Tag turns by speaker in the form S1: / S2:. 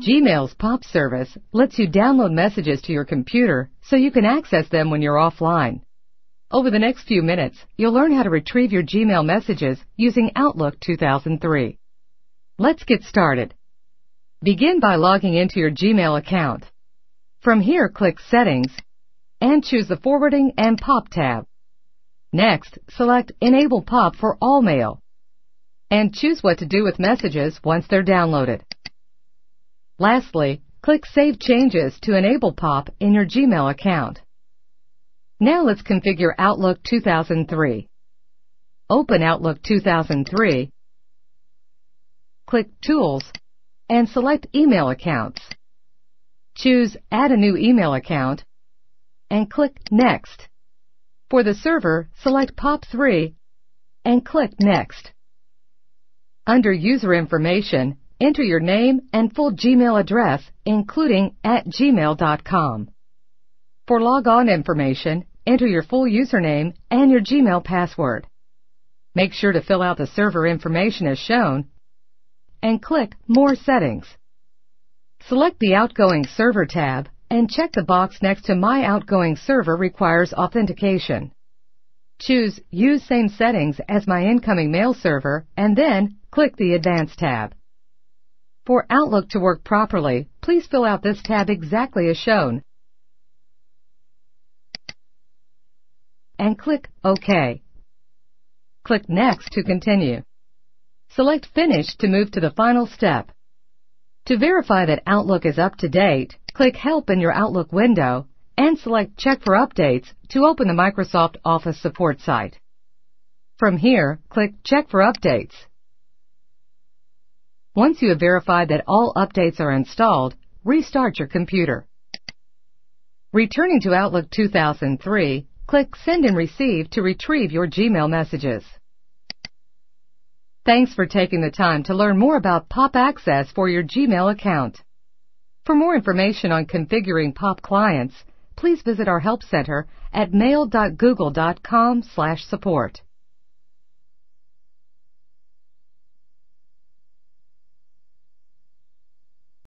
S1: Gmail's POP service lets you download messages to your computer so you can access them when you're offline. Over the next few minutes, you'll learn how to retrieve your Gmail messages using Outlook 2003. Let's get started. Begin by logging into your Gmail account. From here, click Settings and choose the Forwarding and POP tab. Next, select Enable POP for all mail and choose what to do with messages once they're downloaded. Lastly, click Save Changes to enable POP in your Gmail account. Now let's configure Outlook 2003. Open Outlook 2003, click Tools, and select Email Accounts. Choose Add a new email account, and click Next. For the server, select POP3 and click Next. Under User Information, enter your name and full Gmail address, including at gmail.com. For log-on information, enter your full username and your Gmail password. Make sure to fill out the server information as shown and click More Settings. Select the Outgoing Server tab and check the box next to My Outgoing Server requires authentication. Choose Use Same Settings as my incoming mail server and then click the Advanced tab. For Outlook to work properly, please fill out this tab exactly as shown and click OK. Click Next to continue. Select Finish to move to the final step. To verify that Outlook is up to date, click Help in your Outlook window and select Check for Updates to open the Microsoft Office support site. From here, click Check for Updates. Once you have verified that all updates are installed, restart your computer. Returning to Outlook 2003, click Send and Receive to retrieve your Gmail messages. Thanks for taking the time to learn more about POP Access for your Gmail account. For more information on configuring POP clients, please visit our Help Center at mail.google.com/support.